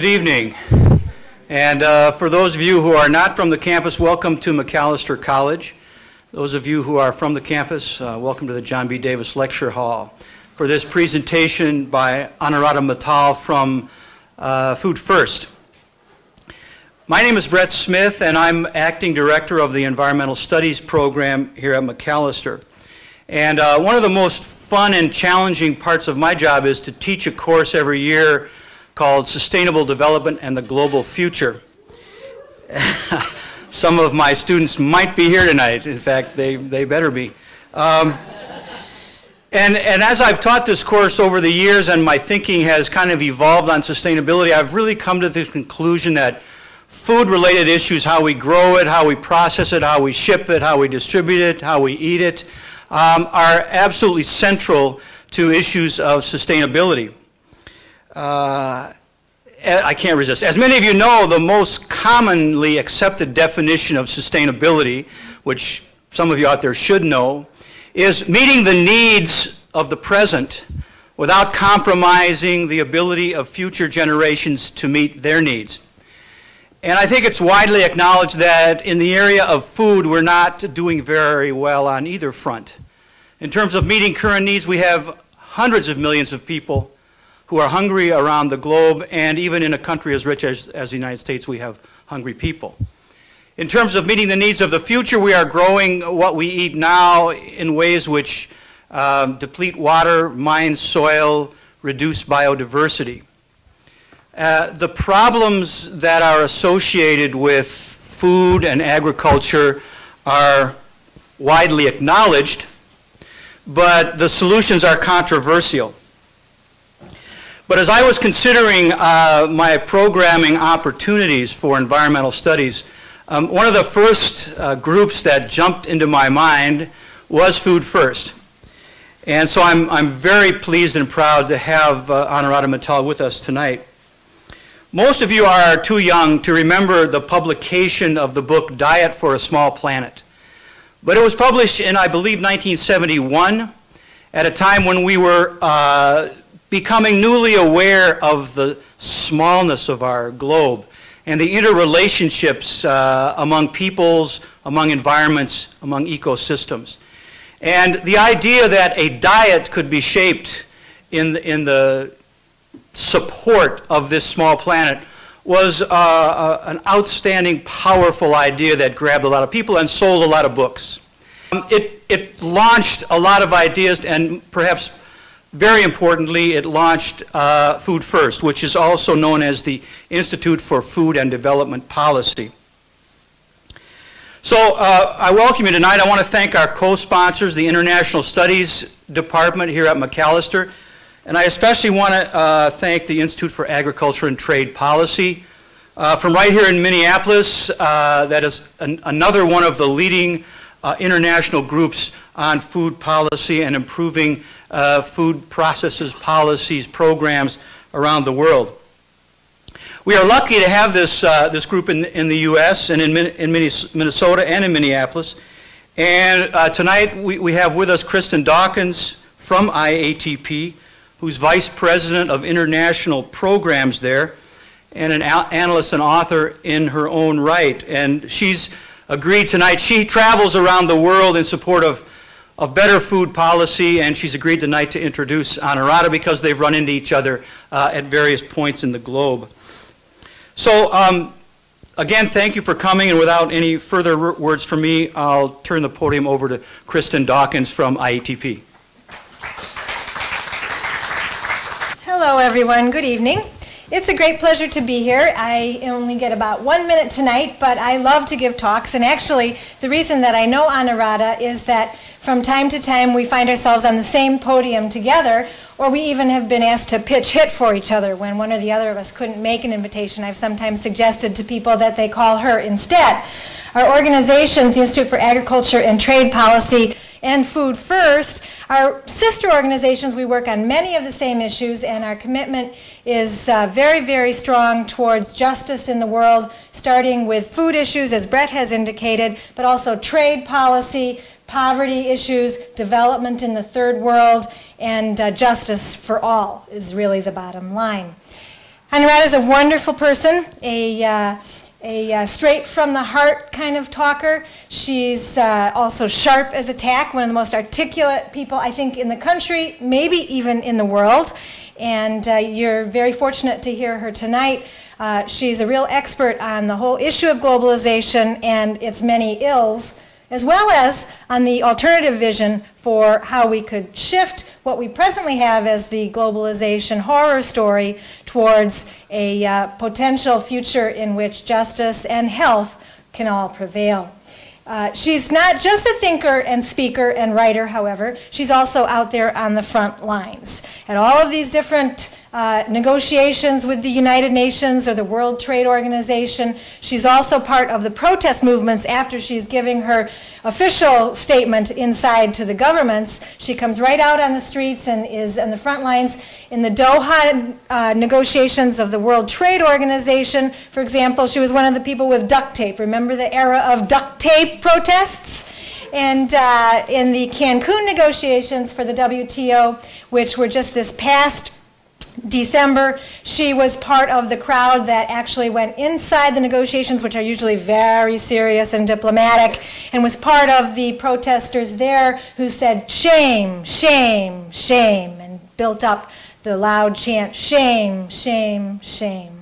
Good evening. And uh, for those of you who are not from the campus, welcome to Macalester College. Those of you who are from the campus, uh, welcome to the John B. Davis Lecture Hall for this presentation by Anuradha Mittal from uh, Food First. My name is Brett Smith, and I'm acting director of the Environmental Studies program here at Macalester. And uh, one of the most fun and challenging parts of my job is to teach a course every year called Sustainable Development and the Global Future. Some of my students might be here tonight. In fact, they, they better be. Um, and, and as I've taught this course over the years and my thinking has kind of evolved on sustainability, I've really come to the conclusion that food-related issues, how we grow it, how we process it, how we ship it, how we distribute it, how we eat it, um, are absolutely central to issues of sustainability. Uh, I can't resist. As many of you know, the most commonly accepted definition of sustainability, which some of you out there should know, is meeting the needs of the present without compromising the ability of future generations to meet their needs. And I think it's widely acknowledged that in the area of food, we're not doing very well on either front. In terms of meeting current needs, we have hundreds of millions of people who are hungry around the globe, and even in a country as rich as, as the United States, we have hungry people. In terms of meeting the needs of the future, we are growing what we eat now in ways which um, deplete water, mine soil, reduce biodiversity. Uh, the problems that are associated with food and agriculture are widely acknowledged, but the solutions are controversial. But as I was considering uh, my programming opportunities for environmental studies, um, one of the first uh, groups that jumped into my mind was Food First. And so I'm, I'm very pleased and proud to have uh, Anuradha Mittal with us tonight. Most of you are too young to remember the publication of the book Diet for a Small Planet. But it was published in, I believe, 1971, at a time when we were uh, becoming newly aware of the smallness of our globe and the interrelationships uh, among peoples, among environments, among ecosystems. And the idea that a diet could be shaped in the, in the support of this small planet was uh, uh, an outstanding, powerful idea that grabbed a lot of people and sold a lot of books. Um, it, it launched a lot of ideas and perhaps very importantly, it launched uh, Food First, which is also known as the Institute for Food and Development Policy. So uh, I welcome you tonight. I want to thank our co-sponsors, the International Studies Department here at Macalester, and I especially want to uh, thank the Institute for Agriculture and Trade Policy. Uh, from right here in Minneapolis, uh, that is an, another one of the leading uh, international groups on food policy and improving uh, food processes, policies, programs around the world. We are lucky to have this, uh, this group in, in the U.S. and in, in Minnesota and in Minneapolis. And uh, tonight we, we have with us Kristen Dawkins from IATP, who's Vice President of International Programs there and an analyst and author in her own right. And she's agreed tonight. She travels around the world in support of of better food policy, and she's agreed tonight to introduce Anuradha because they've run into each other uh, at various points in the globe. So, um, again, thank you for coming, and without any further words from me, I'll turn the podium over to Kristen Dawkins from IATP. Hello, everyone. Good evening. It's a great pleasure to be here. I only get about one minute tonight, but I love to give talks. And actually, the reason that I know Anuradha is that from time to time, we find ourselves on the same podium together, or we even have been asked to pitch hit for each other when one or the other of us couldn't make an invitation. I've sometimes suggested to people that they call her instead. Our organizations, the Institute for Agriculture and Trade Policy and Food First, are sister organizations. We work on many of the same issues, and our commitment is uh, very, very strong towards justice in the world, starting with food issues, as Brett has indicated, but also trade policy, poverty issues, development in the third world, and uh, justice for all is really the bottom line. Anuradha is a wonderful person, a, uh, a uh, straight from the heart kind of talker. She's uh, also sharp as a tack, one of the most articulate people, I think, in the country, maybe even in the world. And uh, you're very fortunate to hear her tonight. Uh, she's a real expert on the whole issue of globalization and its many ills, as well as on the alternative vision for how we could shift what we presently have as the globalization horror story towards a uh, potential future in which justice and health can all prevail. Uh, she's not just a thinker and speaker and writer, however, she's also out there on the front lines. At all of these different uh, negotiations with the United Nations or the World Trade Organization. She's also part of the protest movements after she's giving her official statement inside to the governments. She comes right out on the streets and is on the front lines in the Doha uh, negotiations of the World Trade Organization. For example, she was one of the people with duct tape. Remember the era of duct tape protests? and uh, in the Cancun negotiations for the WTO, which were just this past December, she was part of the crowd that actually went inside the negotiations, which are usually very serious and diplomatic, and was part of the protesters there who said, shame, shame, shame, and built up the loud chant, shame, shame, shame.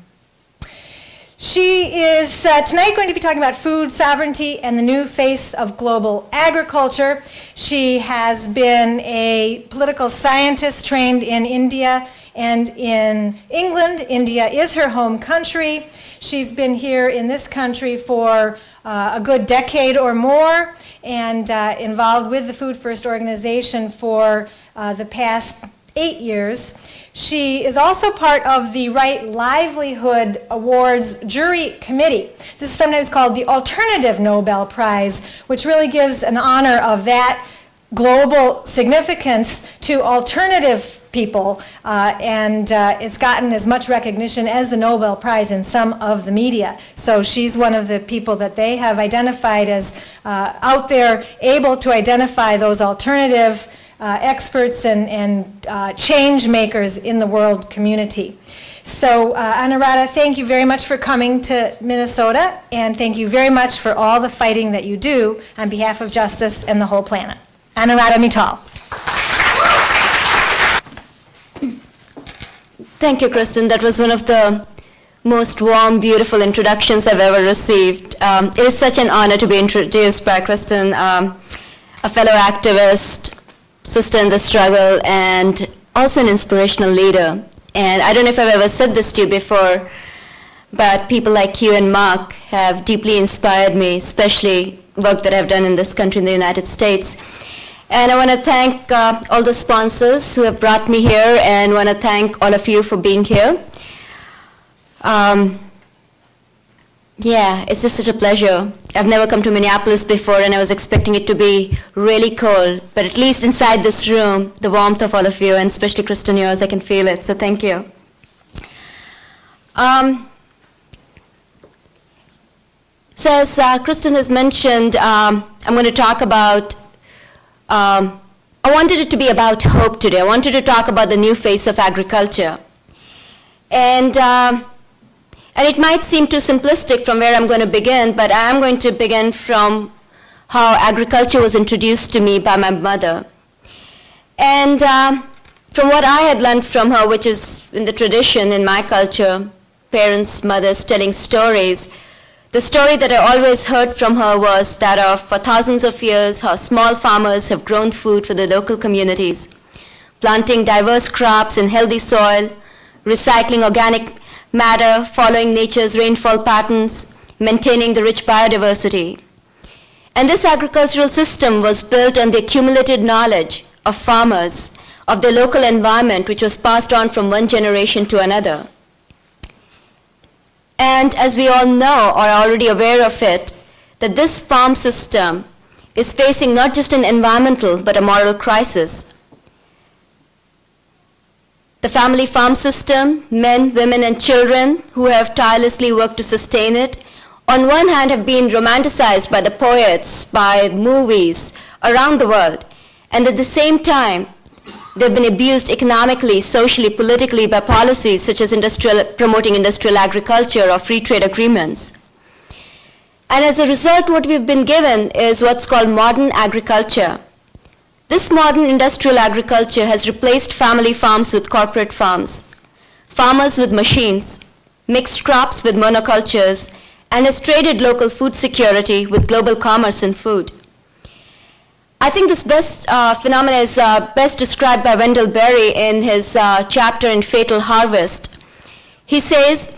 She is uh, tonight going to be talking about food sovereignty and the new face of global agriculture. She has been a political scientist trained in India and in England. India is her home country. She's been here in this country for uh, a good decade or more and uh, involved with the Food First organization for uh, the past eight years. She is also part of the Right Livelihood Awards jury committee. This is sometimes called the Alternative Nobel Prize, which really gives an honor of that global significance to alternative people, uh, and uh, it's gotten as much recognition as the Nobel Prize in some of the media. So she's one of the people that they have identified as uh, out there, able to identify those alternative uh, experts and, and uh, change makers in the world community. So, uh, thank you very much for coming to Minnesota, and thank you very much for all the fighting that you do on behalf of justice and the whole planet. Anuradha Mittal. Thank you, Kristen. That was one of the most warm, beautiful introductions I've ever received. Um, it is such an honor to be introduced by Kristen, um, a fellow activist, sister in the struggle, and also an inspirational leader. And I don't know if I've ever said this to you before, but people like you and Mark have deeply inspired me, especially work that I've done in this country, in the United States. And I want to thank uh, all the sponsors who have brought me here and want to thank all of you for being here. Um, yeah, it's just such a pleasure. I've never come to Minneapolis before and I was expecting it to be really cold, but at least inside this room, the warmth of all of you, and especially Kristen yours, I can feel it, so thank you. Um, so as uh, Kristen has mentioned, um, I'm going to talk about um, I wanted it to be about hope today. I wanted to talk about the new face of agriculture. And, uh, and it might seem too simplistic from where I'm going to begin, but I am going to begin from how agriculture was introduced to me by my mother. And uh, from what I had learned from her, which is in the tradition in my culture, parents, mothers telling stories, the story that I always heard from her was that of for thousands of years, how small farmers have grown food for the local communities, planting diverse crops in healthy soil, recycling organic matter, following nature's rainfall patterns, maintaining the rich biodiversity. And this agricultural system was built on the accumulated knowledge of farmers, of the local environment, which was passed on from one generation to another. And as we all know or are already aware of it, that this farm system is facing not just an environmental but a moral crisis. The family farm system, men, women, and children who have tirelessly worked to sustain it, on one hand have been romanticized by the poets, by movies around the world, and at the same time, They've been abused economically, socially, politically by policies such as industrial, promoting industrial agriculture or free trade agreements. And as a result, what we've been given is what's called modern agriculture. This modern industrial agriculture has replaced family farms with corporate farms, farmers with machines, mixed crops with monocultures, and has traded local food security with global commerce in food. I think this best uh, phenomenon is uh, best described by Wendell Berry in his uh, chapter in Fatal Harvest. He says,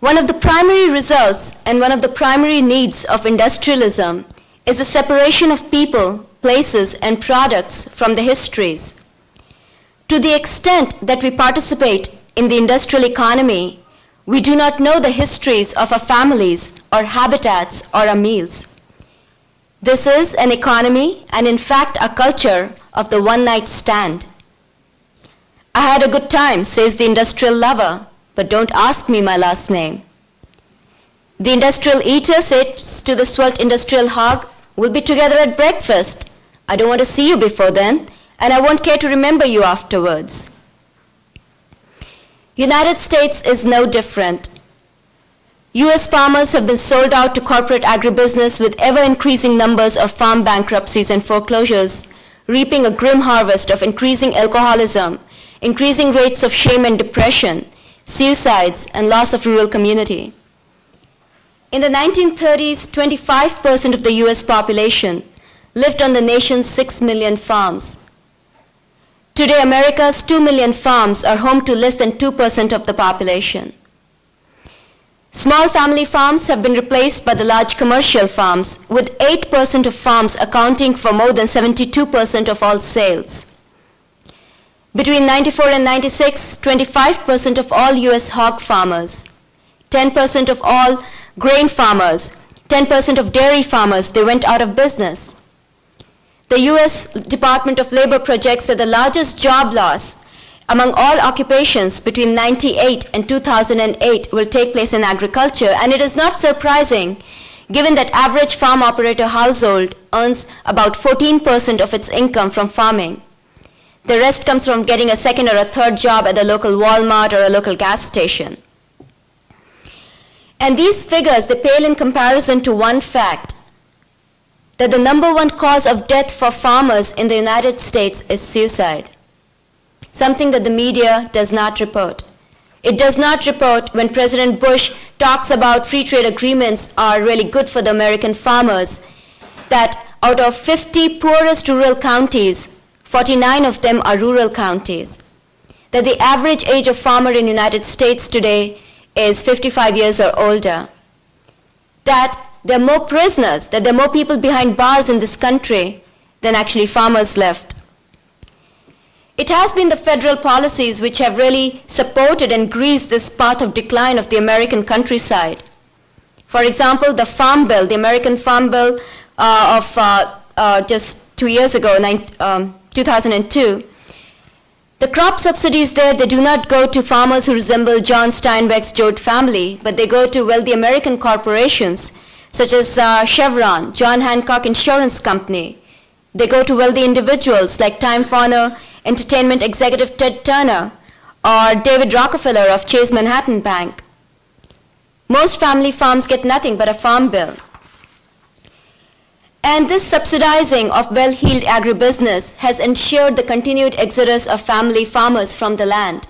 one of the primary results and one of the primary needs of industrialism is the separation of people, places, and products from the histories. To the extent that we participate in the industrial economy, we do not know the histories of our families, our habitats, or our meals. This is an economy and, in fact, a culture of the one night stand. I had a good time, says the industrial lover, but don't ask me my last name. The industrial eater says to the svelte industrial hog, We'll be together at breakfast. I don't want to see you before then, and I won't care to remember you afterwards. United States is no different. US farmers have been sold out to corporate agribusiness with ever increasing numbers of farm bankruptcies and foreclosures, reaping a grim harvest of increasing alcoholism, increasing rates of shame and depression, suicides, and loss of rural community. In the 1930s, 25% of the US population lived on the nation's 6 million farms. Today, America's 2 million farms are home to less than 2% of the population. Small family farms have been replaced by the large commercial farms, with 8% of farms accounting for more than 72% of all sales. Between 94 and 96, 25% of all US hog farmers, 10% of all grain farmers, 10% of dairy farmers, they went out of business. The US Department of Labor projects that the largest job loss among all occupations between 98 and 2008 will take place in agriculture, and it is not surprising given that average farm operator household earns about 14% of its income from farming. The rest comes from getting a second or a third job at the local Walmart or a local gas station. And these figures, they pale in comparison to one fact, that the number one cause of death for farmers in the United States is suicide, something that the media does not report. It does not report when President Bush talks about free trade agreements are really good for the American farmers, that out of 50 poorest rural counties, 49 of them are rural counties. That the average age of farmer in the United States today is 55 years or older. That there are more prisoners, that there are more people behind bars in this country than actually farmers left. It has been the federal policies which have really supported and greased this path of decline of the American countryside. For example, the Farm Bill, the American Farm Bill uh, of uh, uh, just two years ago, um, 2002, the crop subsidies there, they do not go to farmers who resemble John Steinbeck's Joad family, but they go to wealthy American corporations such as uh, Chevron, John Hancock Insurance Company. They go to wealthy individuals like Time Warner Entertainment executive Ted Turner or David Rockefeller of Chase Manhattan Bank. Most family farms get nothing but a farm bill. And this subsidizing of well-heeled agribusiness has ensured the continued exodus of family farmers from the land.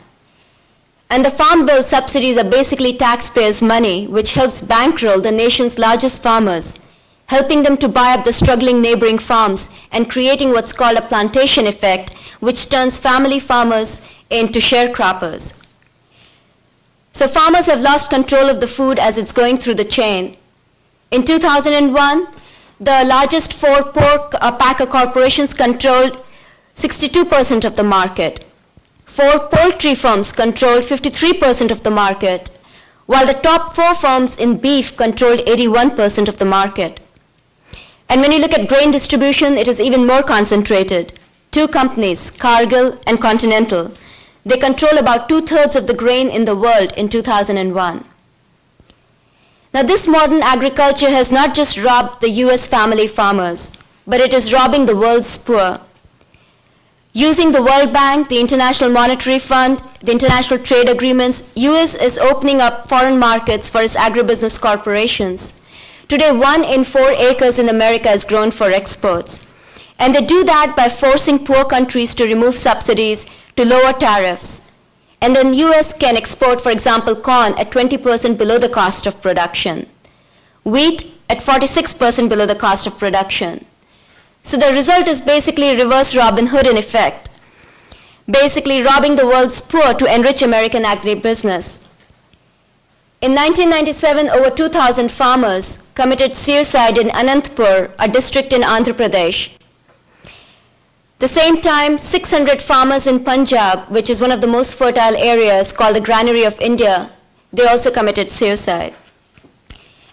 And the Farm Bill subsidies are basically taxpayers' money, which helps bankroll the nation's largest farmers, helping them to buy up the struggling neighboring farms and creating what's called a plantation effect, which turns family farmers into sharecroppers. So farmers have lost control of the food as it's going through the chain. In 2001, the largest four pork uh, packer corporations controlled 62% of the market. Four poultry firms controlled 53% of the market, while the top four firms in beef controlled 81% of the market. And when you look at grain distribution, it is even more concentrated. Two companies, Cargill and Continental, they control about two-thirds of the grain in the world in 2001. Now, this modern agriculture has not just robbed the US family farmers, but it is robbing the world's poor. Using the World Bank, the International Monetary Fund, the international trade agreements, US is opening up foreign markets for its agribusiness corporations. Today, one in four acres in America is grown for exports. And they do that by forcing poor countries to remove subsidies to lower tariffs. And then US can export, for example, corn at 20% below the cost of production. Wheat at 46% below the cost of production. So the result is basically reverse Robin Hood in effect. Basically robbing the world's poor to enrich American agribusiness. In 1997, over 2,000 farmers committed suicide in Anantapur, a district in Andhra Pradesh. The same time, 600 farmers in Punjab, which is one of the most fertile areas called the Granary of India, they also committed suicide.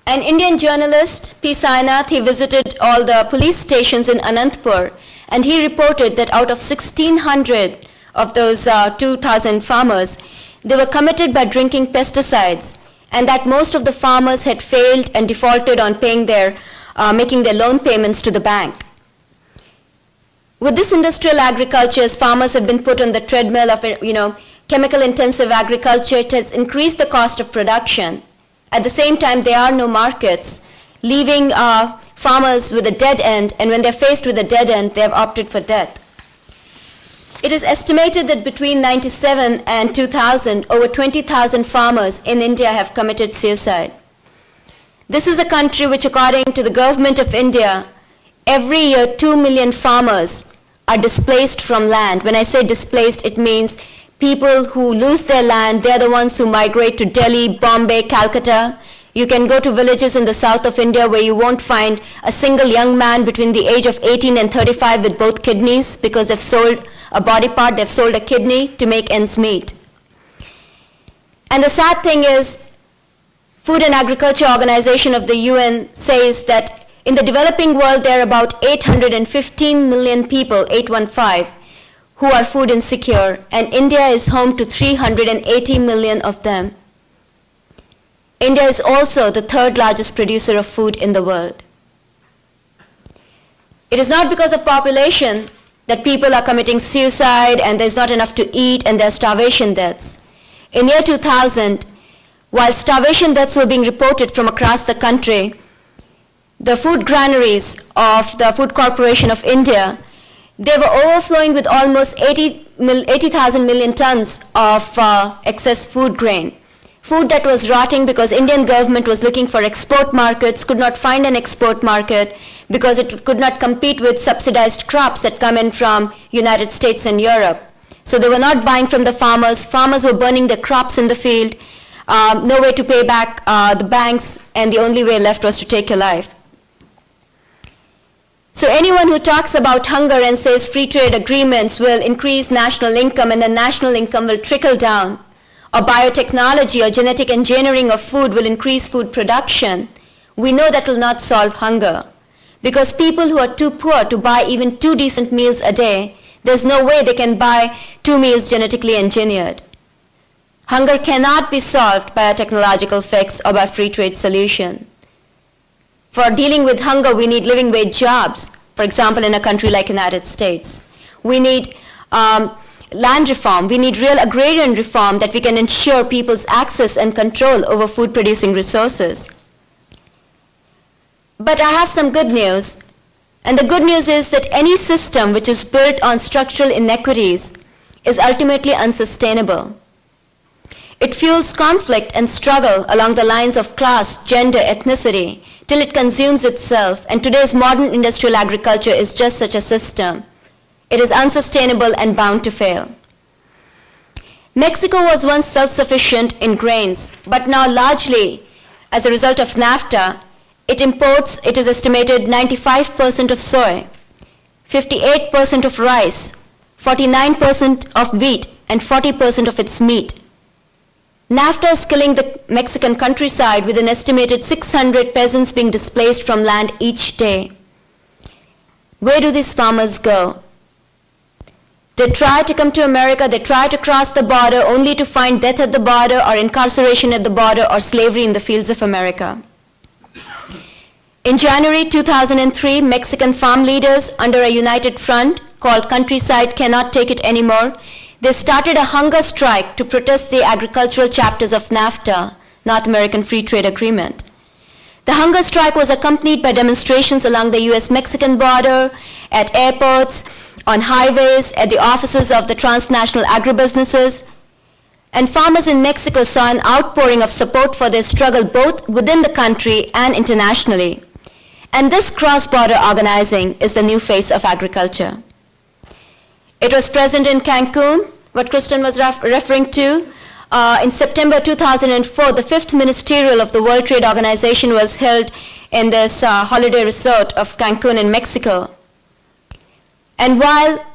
An Indian journalist, P. Sainath, he visited all the police stations in Anantapur and he reported that out of 1,600 of those uh, 2,000 farmers, they were committed by drinking pesticides and that most of the farmers had failed and defaulted on paying their, uh, making their loan payments to the bank. With this industrial agriculture, as farmers have been put on the treadmill of, you know, chemical intensive agriculture, it has increased the cost of production. At the same time, there are no markets, leaving uh, farmers with a dead end, and when they're faced with a dead end, they have opted for death. It is estimated that between 97 and 2000, over 20,000 farmers in India have committed suicide. This is a country which, according to the government of India, every year 2 million farmers are displaced from land. When I say displaced, it means people who lose their land, they're the ones who migrate to Delhi, Bombay, Calcutta. You can go to villages in the south of India where you won't find a single young man between the age of 18 and 35 with both kidneys because they've sold a body part, they've sold a kidney to make ends meet. And the sad thing is, Food and Agriculture Organization of the UN says that in the developing world, there are about 815 million people, 815, who are food insecure, and India is home to 380 million of them. India is also the third largest producer of food in the world. It is not because of population that people are committing suicide and there's not enough to eat and there's starvation deaths. In the year 2000, while starvation deaths were being reported from across the country, the food granaries of the Food Corporation of India, they were overflowing with almost 80,000 80, million tons of uh, excess food grain. Food that was rotting because Indian government was looking for export markets, could not find an export market because it could not compete with subsidized crops that come in from United States and Europe. So they were not buying from the farmers. Farmers were burning their crops in the field. Um, no way to pay back uh, the banks, and the only way left was to take your life. So anyone who talks about hunger and says free trade agreements will increase national income and the national income will trickle down, or biotechnology or genetic engineering of food will increase food production, we know that will not solve hunger. Because people who are too poor to buy even two decent meals a day, there's no way they can buy two meals genetically engineered. Hunger cannot be solved by a technological fix or by free trade solution. For dealing with hunger, we need living wage jobs, for example, in a country like United States. We need um, land reform. We need real agrarian reform that we can ensure people's access and control over food producing resources. But I have some good news. And the good news is that any system which is built on structural inequities is ultimately unsustainable. It fuels conflict and struggle along the lines of class, gender, ethnicity, till it consumes itself, and today's modern industrial agriculture is just such a system. It is unsustainable and bound to fail. Mexico was once self-sufficient in grains, but now largely, as a result of NAFTA, it imports, it is estimated, 95% of soy, 58% of rice, 49% of wheat, and 40% of its meat. NAFTA is killing the Mexican countryside with an estimated 600 peasants being displaced from land each day. Where do these farmers go? They try to come to America, they try to cross the border only to find death at the border or incarceration at the border or slavery in the fields of America. In January 2003, Mexican farm leaders under a united front called Countryside Cannot Take It Anymore, they started a hunger strike to protest the agricultural chapters of NAFTA, North American Free Trade Agreement. The hunger strike was accompanied by demonstrations along the US Mexican border, at airports, on highways, at the offices of the transnational agribusinesses. And farmers in Mexico saw an outpouring of support for their struggle both within the country and internationally. And this cross border organizing is the new face of agriculture. It was present in Cancun, what Kristen was ref referring to. Uh, in September 2004, the fifth ministerial of the World Trade Organization was held in this uh, holiday resort of Cancun in Mexico. And while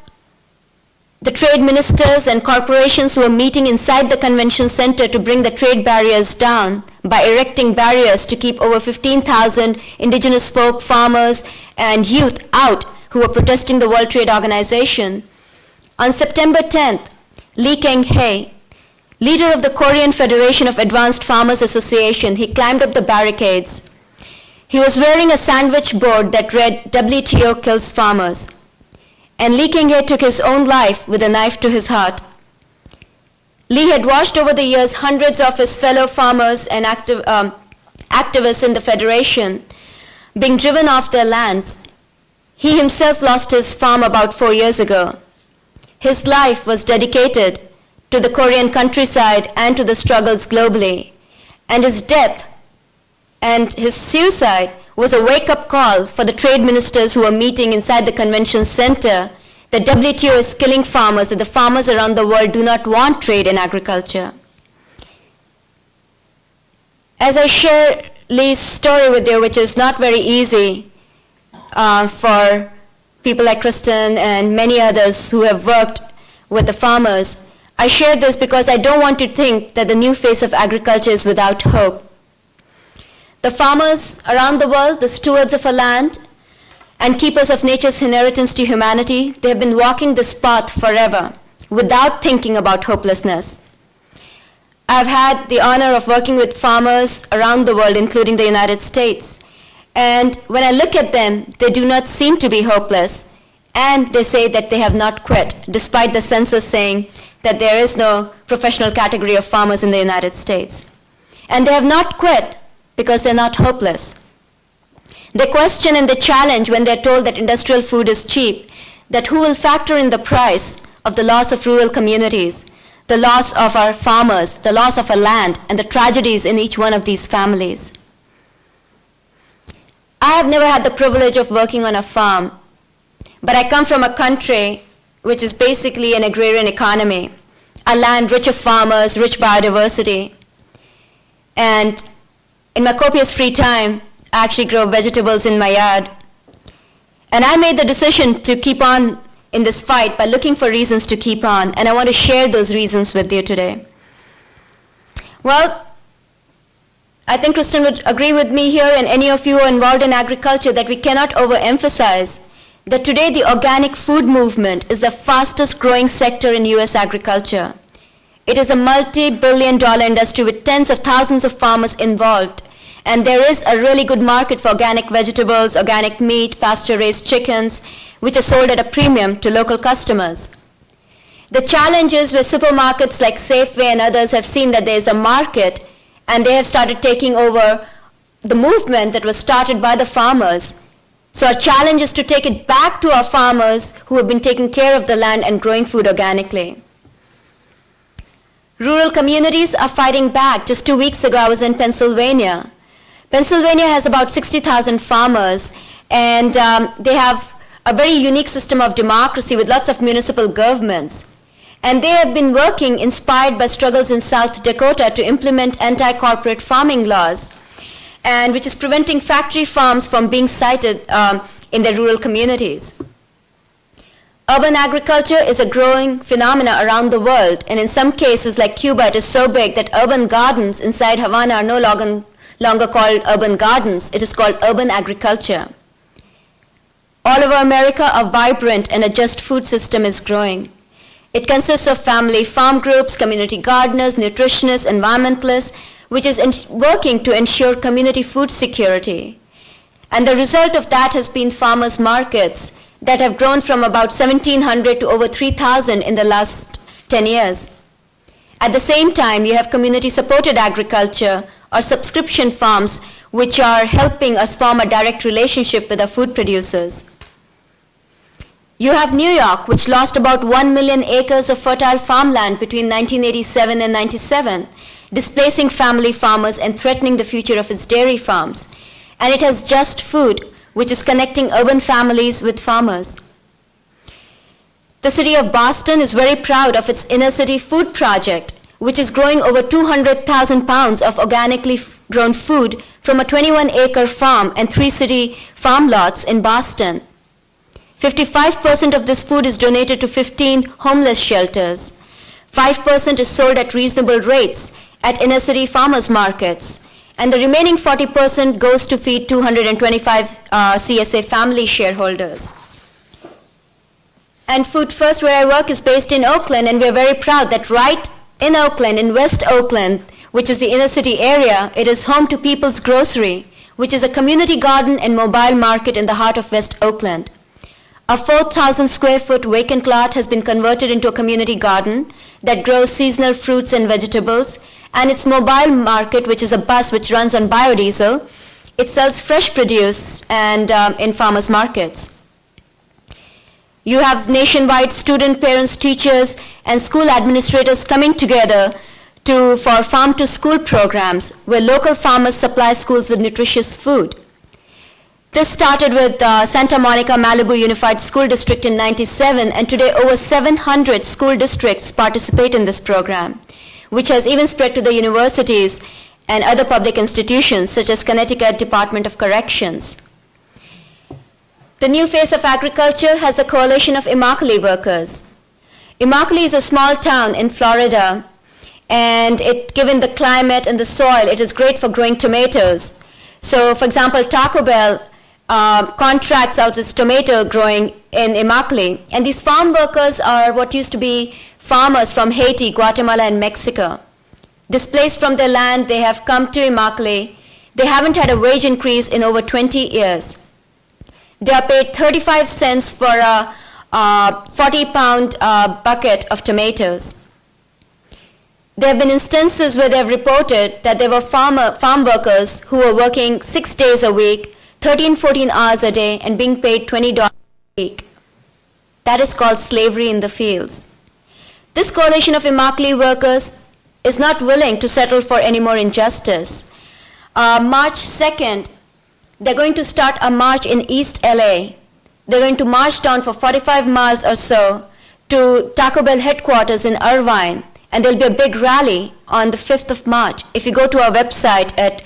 the trade ministers and corporations were meeting inside the convention center to bring the trade barriers down by erecting barriers to keep over 15,000 indigenous folk, farmers, and youth out who were protesting the World Trade Organization. On September 10th, Lee Kyung-hae, leader of the Korean Federation of Advanced Farmers Association, he climbed up the barricades. He was wearing a sandwich board that read, WTO kills farmers and Lee Kyung-hae took his own life with a knife to his heart. Lee had watched over the years hundreds of his fellow farmers and um, activists in the Federation being driven off their lands. He himself lost his farm about four years ago. His life was dedicated to the Korean countryside and to the struggles globally. And his death and his suicide was a wake-up call for the trade ministers who were meeting inside the convention center that WTO is killing farmers, that the farmers around the world do not want trade in agriculture. As I share Lee's story with you, which is not very easy uh, for people like Kristen and many others who have worked with the farmers, I share this because I don't want to think that the new face of agriculture is without hope. The farmers around the world, the stewards of our land, and keepers of nature's inheritance to humanity, they have been walking this path forever without thinking about hopelessness. I've had the honor of working with farmers around the world, including the United States. And when I look at them, they do not seem to be hopeless. And they say that they have not quit, despite the census saying that there is no professional category of farmers in the United States. And they have not quit because they're not hopeless. They question and they challenge when they're told that industrial food is cheap, that who will factor in the price of the loss of rural communities, the loss of our farmers, the loss of our land, and the tragedies in each one of these families. I have never had the privilege of working on a farm, but I come from a country which is basically an agrarian economy, a land rich of farmers, rich biodiversity. And in my copious free time, I actually grow vegetables in my yard. And I made the decision to keep on in this fight by looking for reasons to keep on, and I want to share those reasons with you today. Well, I think Kristen would agree with me here and any of you involved in agriculture that we cannot overemphasize that today the organic food movement is the fastest growing sector in US agriculture. It is a multi-billion dollar industry with tens of thousands of farmers involved. And there is a really good market for organic vegetables, organic meat, pasture-raised chickens, which are sold at a premium to local customers. The challenge is where supermarkets like Safeway and others have seen that there is a market and they have started taking over the movement that was started by the farmers. So our challenge is to take it back to our farmers who have been taking care of the land and growing food organically. Rural communities are fighting back. Just two weeks ago, I was in Pennsylvania. Pennsylvania has about 60,000 farmers, and um, they have a very unique system of democracy with lots of municipal governments. And they have been working, inspired by struggles in South Dakota, to implement anti-corporate farming laws, and which is preventing factory farms from being sited um, in their rural communities. Urban agriculture is a growing phenomena around the world, and in some cases, like Cuba, it is so big that urban gardens inside Havana are no longer, longer called urban gardens. It is called urban agriculture. All over America, a vibrant and a just food system is growing. It consists of family farm groups, community gardeners, nutritionists, environmentalists, which is working to ensure community food security. And the result of that has been farmers' markets that have grown from about 1,700 to over 3,000 in the last 10 years. At the same time, you have community supported agriculture or subscription farms, which are helping us form a direct relationship with our food producers. You have New York, which lost about 1 million acres of fertile farmland between 1987 and 97, displacing family farmers and threatening the future of its dairy farms. And it has Just Food, which is connecting urban families with farmers. The city of Boston is very proud of its inner city food project, which is growing over 200,000 pounds of organically grown food from a 21 acre farm and three city farm lots in Boston. 55% of this food is donated to 15 homeless shelters. 5% is sold at reasonable rates at inner city farmers markets. And the remaining 40% goes to feed 225 uh, CSA family shareholders. And Food First, where I work, is based in Oakland, and we're very proud that right in Oakland, in West Oakland, which is the inner city area, it is home to People's Grocery, which is a community garden and mobile market in the heart of West Oakland. A 4,000 square foot vacant lot has been converted into a community garden that grows seasonal fruits and vegetables, and its mobile market, which is a bus which runs on biodiesel, it sells fresh produce and um, in farmers markets. You have nationwide student, parents, teachers, and school administrators coming together to, for farm to school programs where local farmers supply schools with nutritious food. This started with uh, Santa Monica Malibu Unified School District in 97 and today over 700 school districts participate in this program, which has even spread to the universities and other public institutions such as Connecticut Department of Corrections. The new face of agriculture has the coalition of Immokalee workers. Immokalee is a small town in Florida and it, given the climate and the soil, it is great for growing tomatoes. So for example, Taco Bell uh, contracts out its tomato growing in Immokalee. And these farm workers are what used to be farmers from Haiti, Guatemala, and Mexico. Displaced from their land, they have come to Immokalee. They haven't had a wage increase in over 20 years. They are paid 35 cents for a, a 40 pound uh, bucket of tomatoes. There have been instances where they have reported that there were farmer, farm workers who were working six days a week 13, 14 hours a day and being paid $20 a week. That is called slavery in the fields. This coalition of Immokalee workers is not willing to settle for any more injustice. Uh, March 2nd, they're going to start a march in East LA. They're going to march down for 45 miles or so to Taco Bell headquarters in Irvine, and there'll be a big rally on the 5th of March. If you go to our website at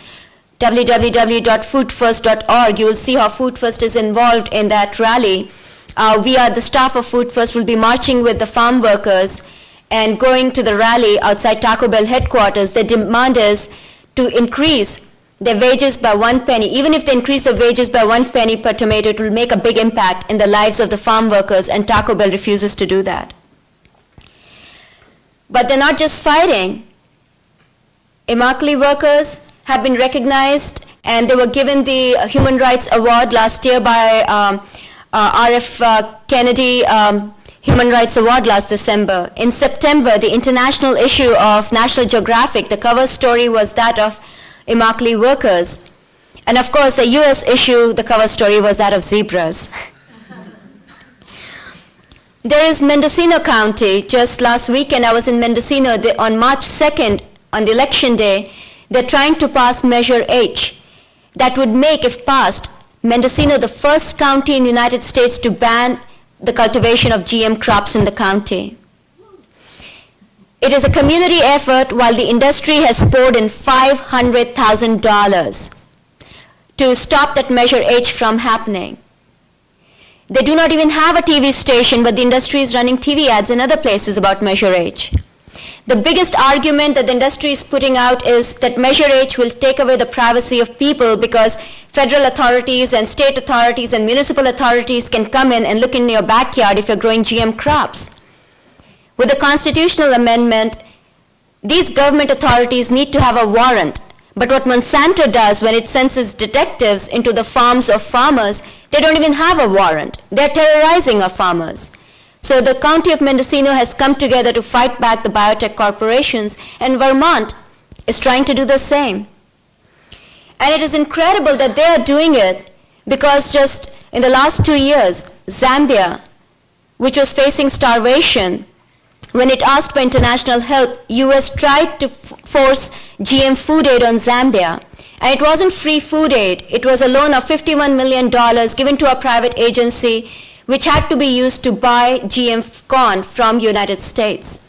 www.foodfirst.org, you will see how Food First is involved in that rally. Uh, we are the staff of Food First will be marching with the farm workers and going to the rally outside Taco Bell headquarters. The demand is to increase their wages by one penny. Even if they increase the wages by one penny per tomato, it will make a big impact in the lives of the farm workers, and Taco Bell refuses to do that. But they're not just fighting. Immokalee workers have been recognized and they were given the Human Rights Award last year by um, uh, RF uh, Kennedy um, Human Rights Award last December. In September, the international issue of National Geographic, the cover story was that of Immokalee workers. And of course, the US issue, the cover story was that of zebras. there is Mendocino County. Just last weekend, I was in Mendocino on March 2nd, on the election day, they're trying to pass Measure H. That would make, if passed, Mendocino the first county in the United States to ban the cultivation of GM crops in the county. It is a community effort while the industry has poured in $500,000 to stop that Measure H from happening. They do not even have a TV station, but the industry is running TV ads in other places about Measure H. The biggest argument that the industry is putting out is that Measure H will take away the privacy of people because federal authorities and state authorities and municipal authorities can come in and look in your backyard if you're growing GM crops. With the constitutional amendment, these government authorities need to have a warrant. But what Monsanto does when it sends its detectives into the farms of farmers, They don't even have a warrant. They're terrorizing our farmers. So the county of Mendocino has come together to fight back the biotech corporations, and Vermont is trying to do the same. And it is incredible that they are doing it because just in the last two years, Zambia, which was facing starvation, when it asked for international help, US tried to force GM food aid on Zambia. And it wasn't free food aid, it was a loan of $51 million given to a private agency which had to be used to buy GM corn from United States.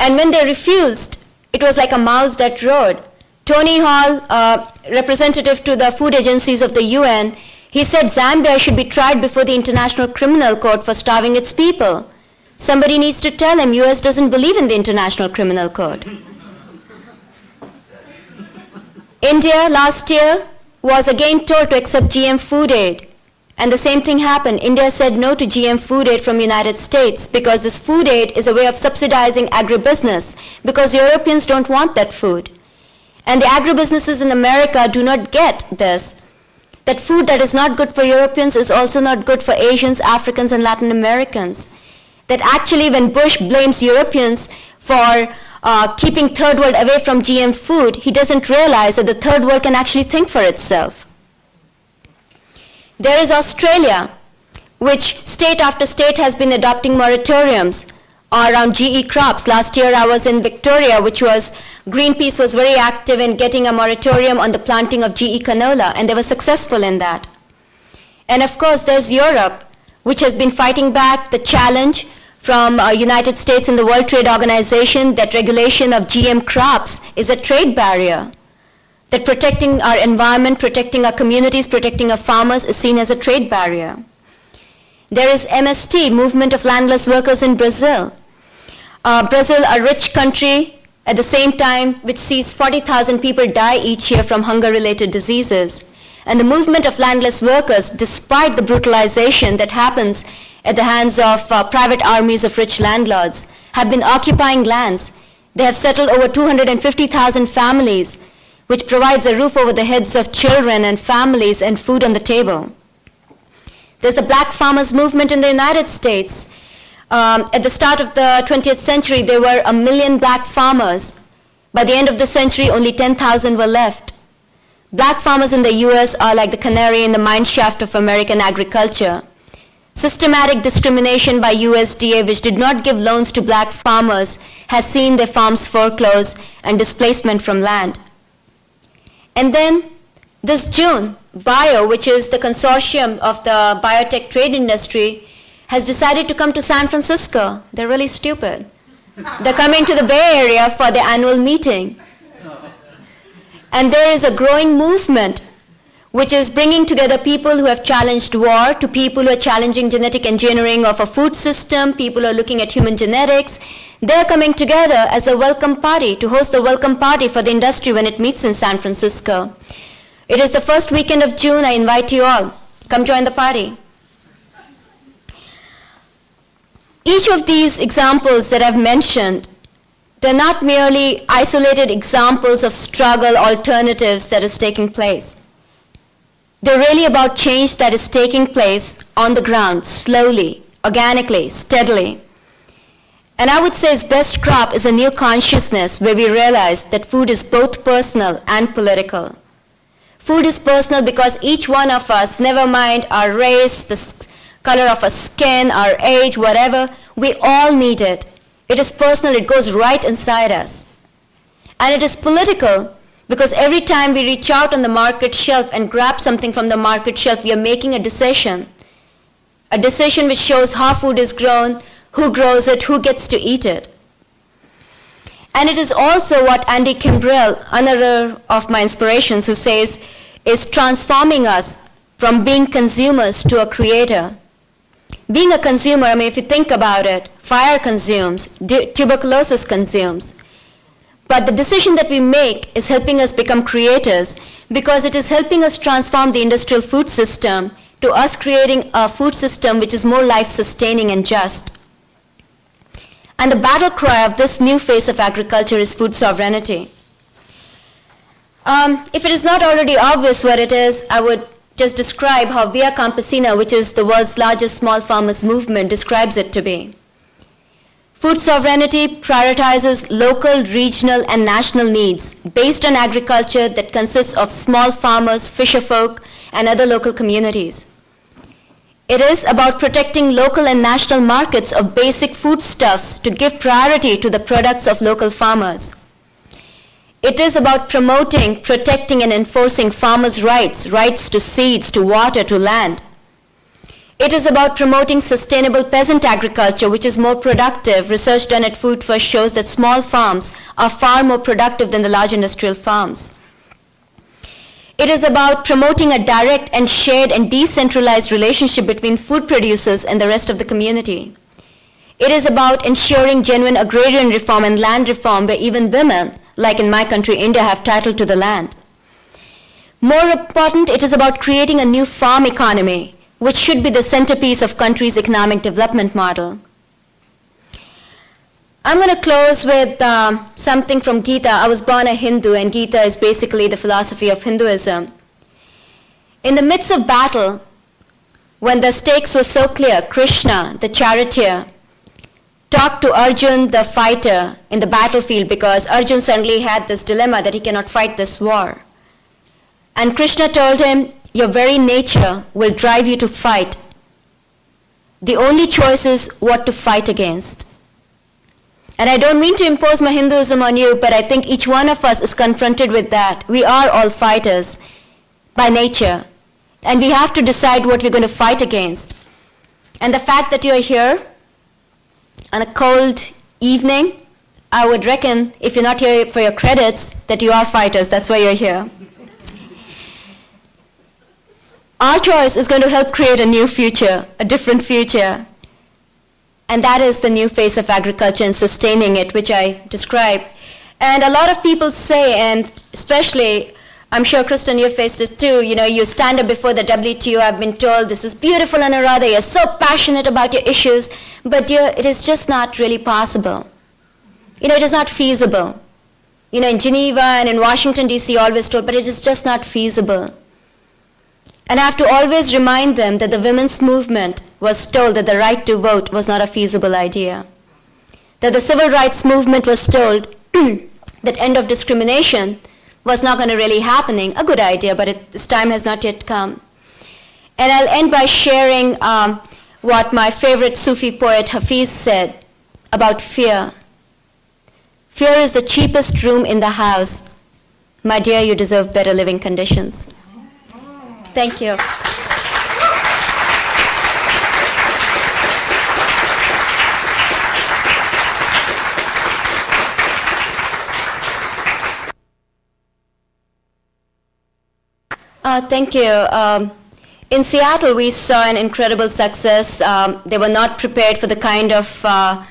And when they refused, it was like a mouse that roared. Tony Hall, uh, representative to the food agencies of the UN, he said Zambia should be tried before the International Criminal Court for starving its people. Somebody needs to tell him US doesn't believe in the International Criminal Court. India last year was again told to accept GM food aid. And the same thing happened. India said no to GM food aid from United States because this food aid is a way of subsidizing agribusiness because Europeans don't want that food. And the agribusinesses in America do not get this. That food that is not good for Europeans is also not good for Asians, Africans, and Latin Americans. That actually when Bush blames Europeans for uh, keeping third world away from GM food, he doesn't realize that the third world can actually think for itself. There is Australia, which state after state has been adopting moratoriums around GE crops. Last year I was in Victoria, which was, Greenpeace was very active in getting a moratorium on the planting of GE canola, and they were successful in that. And of course, there's Europe, which has been fighting back the challenge from uh, United States and the World Trade Organization that regulation of GM crops is a trade barrier. That protecting our environment, protecting our communities, protecting our farmers is seen as a trade barrier. There is MST, Movement of Landless Workers in Brazil. Uh, Brazil, a rich country, at the same time which sees 40,000 people die each year from hunger-related diseases. And the movement of landless workers, despite the brutalization that happens at the hands of uh, private armies of rich landlords, have been occupying lands. They have settled over 250,000 families, which provides a roof over the heads of children and families and food on the table. There's the black farmers movement in the United States. Um, at the start of the 20th century, there were a million black farmers. By the end of the century, only 10,000 were left. Black farmers in the US are like the canary in the mineshaft of American agriculture. Systematic discrimination by USDA, which did not give loans to black farmers, has seen their farms foreclose and displacement from land. And then this June, Bio, which is the consortium of the biotech trade industry, has decided to come to San Francisco. They're really stupid. They're coming to the Bay Area for their annual meeting. And there is a growing movement which is bringing together people who have challenged war to people who are challenging genetic engineering of a food system, people who are looking at human genetics. They're coming together as a welcome party to host the welcome party for the industry when it meets in San Francisco. It is the first weekend of June. I invite you all. Come join the party. Each of these examples that I've mentioned, they're not merely isolated examples of struggle alternatives that is taking place. They're really about change that is taking place on the ground, slowly, organically, steadily. And I would say its best crop is a new consciousness where we realize that food is both personal and political. Food is personal because each one of us, never mind our race, the color of our skin, our age, whatever, we all need it. It is personal, it goes right inside us. And it is political because every time we reach out on the market shelf and grab something from the market shelf, we are making a decision. A decision which shows how food is grown, who grows it, who gets to eat it. And it is also what Andy Kimbrell, another of my inspirations, who says, is transforming us from being consumers to a creator. Being a consumer, I mean, if you think about it, fire consumes, tuberculosis consumes. But the decision that we make is helping us become creators because it is helping us transform the industrial food system to us creating a food system which is more life-sustaining and just. And the battle cry of this new phase of agriculture is food sovereignty. Um, if it is not already obvious what it is, I would just describe how Via Campesina, which is the world's largest small farmers movement, describes it to be. Food sovereignty prioritizes local, regional, and national needs based on agriculture that consists of small farmers, fisherfolk, and other local communities. It is about protecting local and national markets of basic foodstuffs to give priority to the products of local farmers. It is about promoting, protecting, and enforcing farmers' rights, rights to seeds, to water, to land. It is about promoting sustainable peasant agriculture, which is more productive. Research done at Food First shows that small farms are far more productive than the large industrial farms. It is about promoting a direct and shared and decentralized relationship between food producers and the rest of the community. It is about ensuring genuine agrarian reform and land reform where even women, like in my country, India, have title to the land. More important, it is about creating a new farm economy which should be the centerpiece of country's economic development model. I'm going to close with uh, something from Gita. I was born a Hindu, and Gita is basically the philosophy of Hinduism. In the midst of battle, when the stakes were so clear, Krishna, the charioteer, talked to Arjun, the fighter, in the battlefield because Arjun suddenly had this dilemma that he cannot fight this war. And Krishna told him, your very nature will drive you to fight. The only choice is what to fight against. And I don't mean to impose my Hinduism on you, but I think each one of us is confronted with that. We are all fighters by nature. And we have to decide what we're going to fight against. And the fact that you're here on a cold evening, I would reckon, if you're not here for your credits, that you are fighters. That's why you're here. Our choice is going to help create a new future, a different future. And that is the new face of agriculture and sustaining it, which I describe. And a lot of people say, and especially, I'm sure, Kristen, you've faced it too, you know, you stand up before the WTO, I've been told this is beautiful, Anuradha, you're so passionate about your issues, but it is just not really possible. You know, it is not feasible. You know, in Geneva and in Washington, D.C., always told, but it is just not feasible. And I have to always remind them that the women's movement was told that the right to vote was not a feasible idea. That the civil rights movement was told that end of discrimination was not going to really happening. A good idea, but it, this time has not yet come. And I'll end by sharing um, what my favorite Sufi poet Hafiz said about fear. Fear is the cheapest room in the house. My dear, you deserve better living conditions. Thank you. Uh, thank you. Um, in Seattle, we saw an incredible success. Um, they were not prepared for the kind of uh,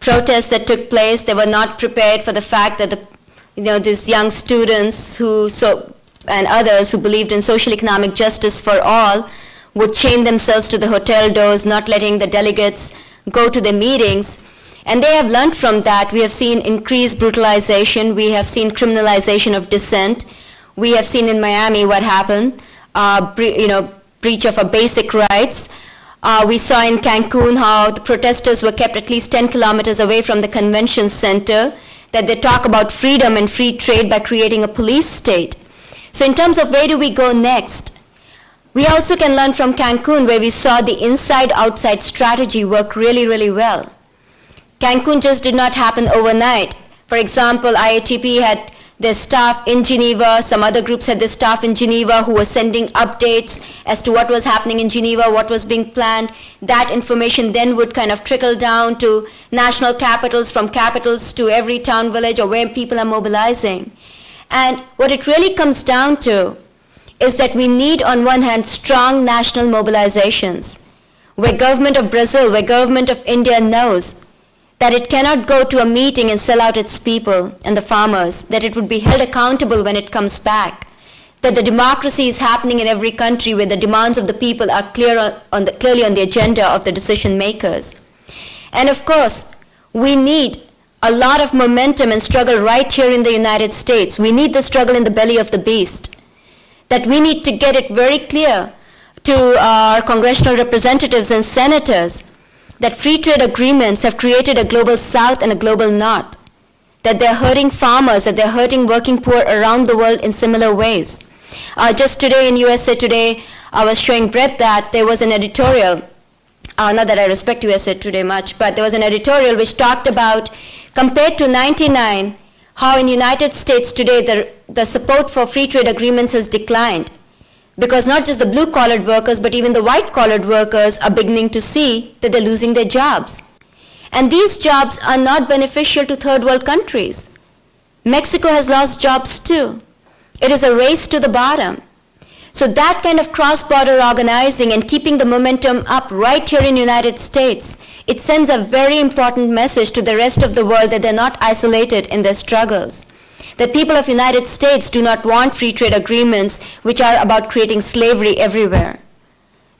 protests that took place. They were not prepared for the fact that the, you know, these young students who so and others who believed in social economic justice for all would chain themselves to the hotel doors, not letting the delegates go to the meetings. And they have learned from that. We have seen increased brutalization. We have seen criminalization of dissent. We have seen in Miami what happened, uh, you know, breach of our basic rights. Uh, we saw in Cancun how the protesters were kept at least 10 kilometers away from the convention center, that they talk about freedom and free trade by creating a police state. So in terms of where do we go next, we also can learn from Cancun where we saw the inside-outside strategy work really, really well. Cancun just did not happen overnight. For example, IATP had their staff in Geneva, some other groups had their staff in Geneva who were sending updates as to what was happening in Geneva, what was being planned. That information then would kind of trickle down to national capitals, from capitals to every town, village, or where people are mobilizing. And what it really comes down to is that we need, on one hand, strong national mobilizations, where government of Brazil, where government of India knows that it cannot go to a meeting and sell out its people and the farmers, that it would be held accountable when it comes back, that the democracy is happening in every country where the demands of the people are clear on, the, clearly on the agenda of the decision makers. And of course, we need a lot of momentum and struggle right here in the United States. We need the struggle in the belly of the beast. That we need to get it very clear to our congressional representatives and senators that free trade agreements have created a global south and a global north, that they're hurting farmers, that they're hurting working poor around the world in similar ways. Uh, just today in USA Today, I was showing Brett that there was an editorial, uh, not that I respect USA Today much, but there was an editorial which talked about, compared to 99, how in the United States today the, the support for free trade agreements has declined. Because not just the blue collared workers, but even the white collared workers are beginning to see that they're losing their jobs. And these jobs are not beneficial to third world countries. Mexico has lost jobs too. It is a race to the bottom. So that kind of cross-border organizing and keeping the momentum up right here in the United States, it sends a very important message to the rest of the world that they're not isolated in their struggles. That people of the United States do not want free trade agreements which are about creating slavery everywhere.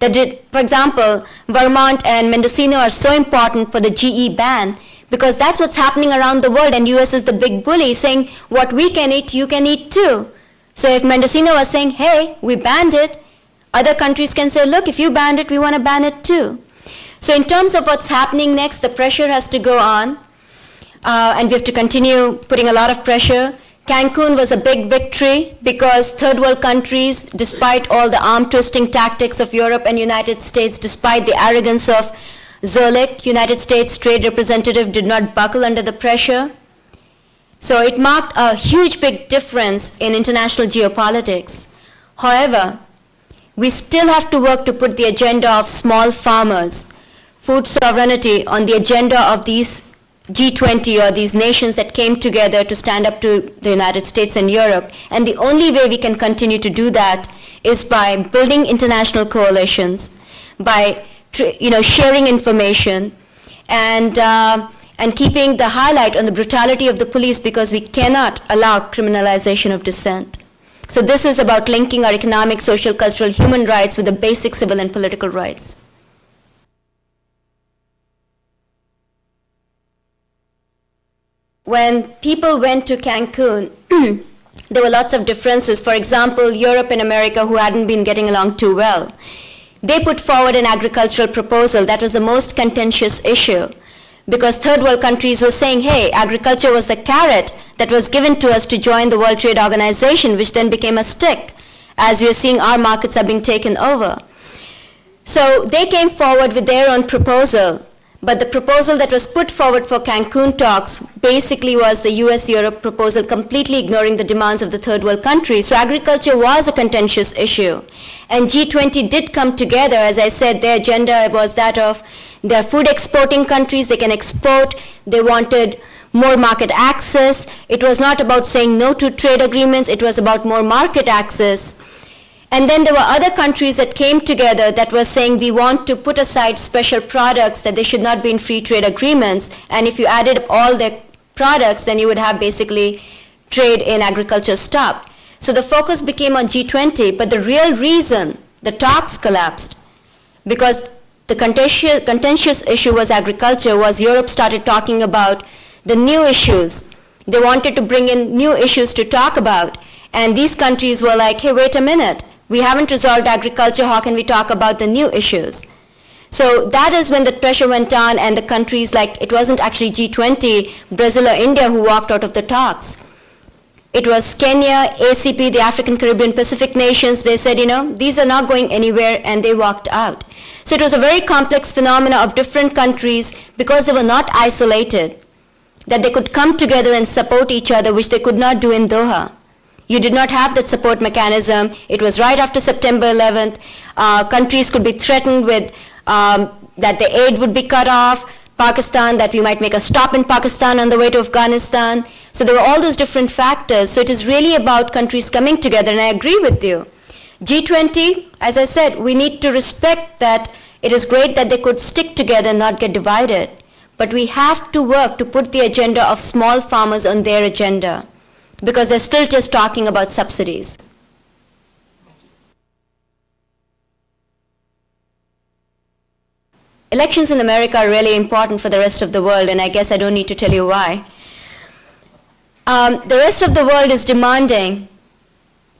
That did, for example, Vermont and Mendocino are so important for the GE ban because that's what's happening around the world and US is the big bully saying what we can eat, you can eat too. So if Mendocino was saying, hey, we banned it, other countries can say, look, if you banned it, we want to ban it too. So in terms of what's happening next, the pressure has to go on, uh, and we have to continue putting a lot of pressure. Cancun was a big victory because third world countries, despite all the arm twisting tactics of Europe and United States, despite the arrogance of Zoellick, United States trade representative did not buckle under the pressure. So it marked a huge big difference in international geopolitics. However, we still have to work to put the agenda of small farmers, food sovereignty on the agenda of these G20 or these nations that came together to stand up to the United States and Europe. And the only way we can continue to do that is by building international coalitions, by you know, sharing information, and uh, and keeping the highlight on the brutality of the police because we cannot allow criminalization of dissent. So this is about linking our economic, social, cultural, human rights with the basic civil and political rights. When people went to Cancun, there were lots of differences. For example, Europe and America, who hadn't been getting along too well, they put forward an agricultural proposal that was the most contentious issue because third world countries were saying, hey, agriculture was the carrot that was given to us to join the World Trade Organization, which then became a stick, as we are seeing our markets are being taken over. So they came forward with their own proposal, but the proposal that was put forward for Cancun talks basically was the US-Europe proposal completely ignoring the demands of the third world countries. So agriculture was a contentious issue. And G20 did come together, as I said, their agenda was that of they're food exporting countries, they can export. They wanted more market access. It was not about saying no to trade agreements, it was about more market access. And then there were other countries that came together that were saying we want to put aside special products, that they should not be in free trade agreements. And if you added up all their products, then you would have basically trade in agriculture stopped. So the focus became on G20, but the real reason the talks collapsed because the contentious, contentious issue was agriculture, was Europe started talking about the new issues. They wanted to bring in new issues to talk about. And these countries were like, hey, wait a minute. We haven't resolved agriculture. How can we talk about the new issues? So that is when the pressure went on and the countries like, it wasn't actually G20, Brazil or India who walked out of the talks. It was Kenya, ACP, the African Caribbean Pacific nations. They said, you know, these are not going anywhere and they walked out. So it was a very complex phenomena of different countries because they were not isolated, that they could come together and support each other, which they could not do in Doha. You did not have that support mechanism. It was right after September 11th. Uh, countries could be threatened with um, that the aid would be cut off. Pakistan, that we might make a stop in Pakistan on the way to Afghanistan. So there were all those different factors. So it is really about countries coming together, and I agree with you. G20, as I said, we need to respect that it is great that they could stick together and not get divided. But we have to work to put the agenda of small farmers on their agenda because they're still just talking about subsidies. Elections in America are really important for the rest of the world, and I guess I don't need to tell you why. Um, the rest of the world is demanding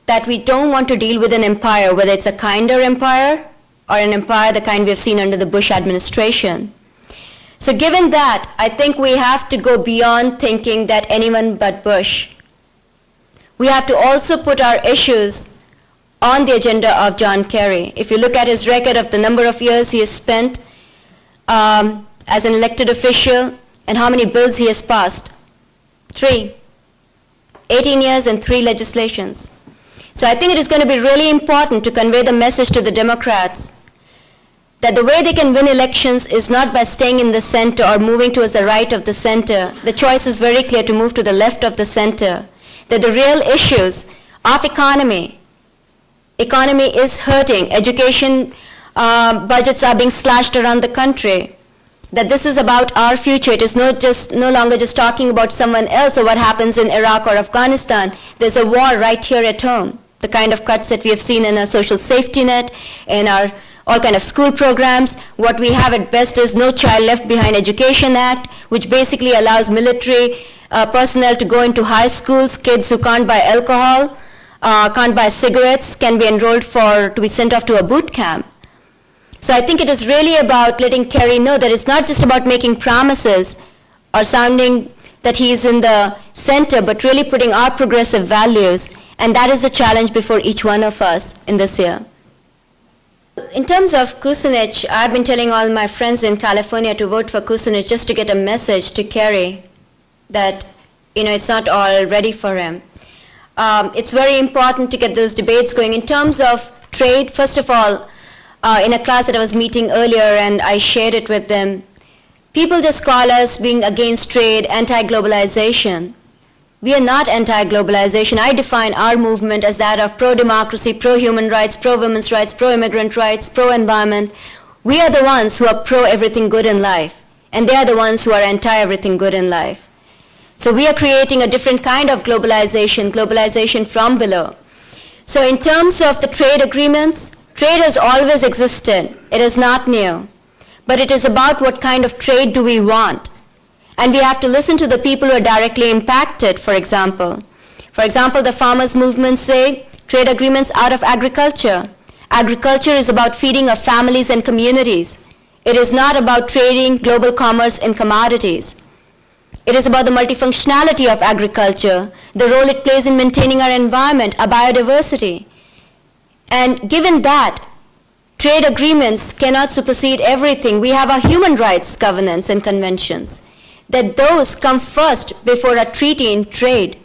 that we don't want to deal with an empire, whether it's a kinder empire or an empire the kind we have seen under the Bush administration. So given that, I think we have to go beyond thinking that anyone but Bush. We have to also put our issues on the agenda of John Kerry. If you look at his record of the number of years he has spent um, as an elected official and how many bills he has passed, three. 18 years and three legislations. So I think it is going to be really important to convey the message to the Democrats that the way they can win elections is not by staying in the center or moving towards the right of the center. The choice is very clear to move to the left of the center. That the real issues of economy, economy is hurting, education uh, budgets are being slashed around the country, that this is about our future. It is not just, no longer just talking about someone else or what happens in Iraq or Afghanistan. There's a war right here at home. The kind of cuts that we have seen in our social safety net, in our all kind of school programs. What we have at best is No Child Left Behind Education Act, which basically allows military uh, personnel to go into high schools. Kids who can't buy alcohol, uh, can't buy cigarettes, can be enrolled for to be sent off to a boot camp. So I think it is really about letting Kerry know that it's not just about making promises or sounding that he's in the center, but really putting our progressive values. And that is the challenge before each one of us in this year. In terms of Kucinich, I've been telling all my friends in California to vote for Kucinich just to get a message to Kerry that, you know, it's not all ready for him. Um, it's very important to get those debates going. In terms of trade, first of all, uh, in a class that I was meeting earlier and I shared it with them, people just call us being against trade, anti-globalization. We are not anti-globalization. I define our movement as that of pro-democracy, pro-human rights, pro-women's rights, pro-immigrant rights, pro-environment. We are the ones who are pro-everything good in life, and they are the ones who are anti-everything good in life. So we are creating a different kind of globalization, globalization from below. So in terms of the trade agreements, trade has always existed. It is not new. But it is about what kind of trade do we want. And we have to listen to the people who are directly impacted, for example. For example, the farmers' movement say trade agreements out of agriculture. Agriculture is about feeding our families and communities. It is not about trading global commerce in commodities. It is about the multifunctionality of agriculture, the role it plays in maintaining our environment, our biodiversity. And given that, trade agreements cannot supersede everything. We have our human rights covenants and conventions that those come first before a treaty in trade.